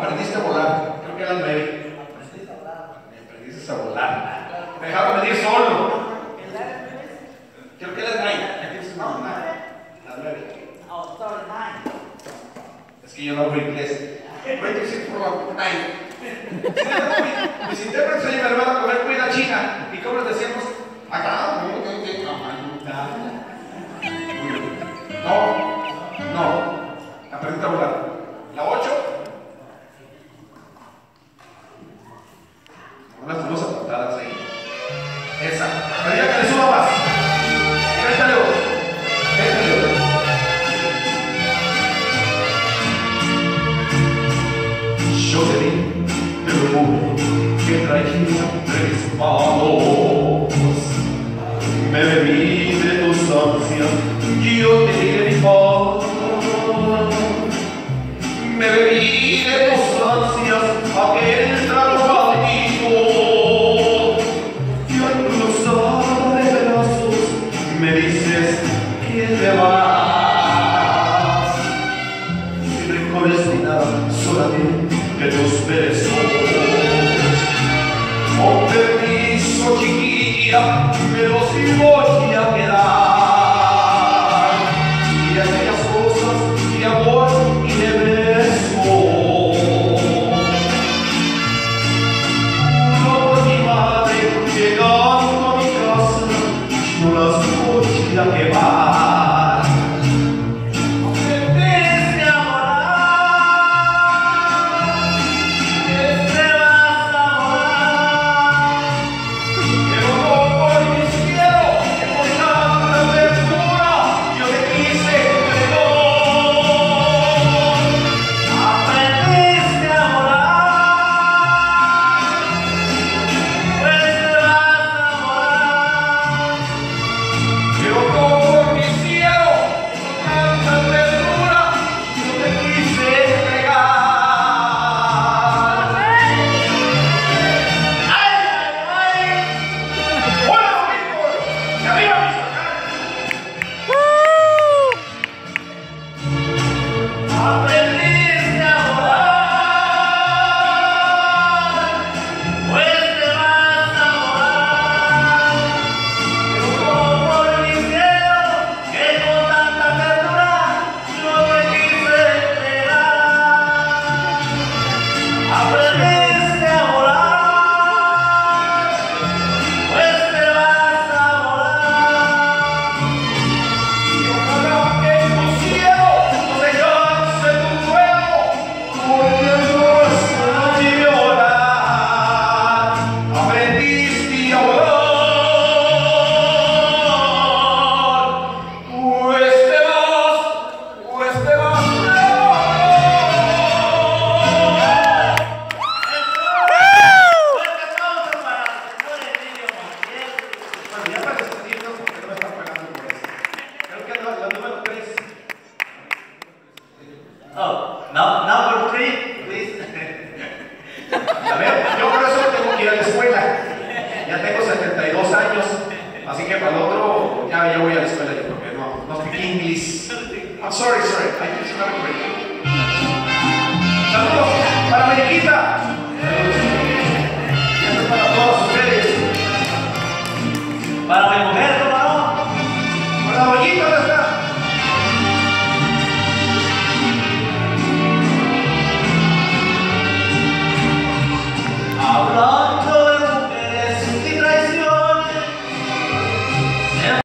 aprendiste a volar, creo que eran nueve. Aprendiste a volar. Aprendiste a volar. Me dejaron venir solo. Creo que eran nueve. No. Las. Es que yo no hablo inglés. Voy a por favor, nine. Mis intérpretes y mi hermano comer comida china. ¿Y cómo les decíamos? Acá. Esa. María que le suba más. Cántale vos. Cántale vos. Yo te vi, te lo juro, que traía tres palos. Me bebí de tu ansias, yo te di mi paz. Me bebí de tus ansias, aquel rencores ni nada, solamente que Dios merezó. Con permiso, chiquilla, me los voy a quedar. Y aquellas cosas de amor y de beso. No por mi madre, llegando a mi casa, no las voy a quemar. I'm sorry, sorry. I just para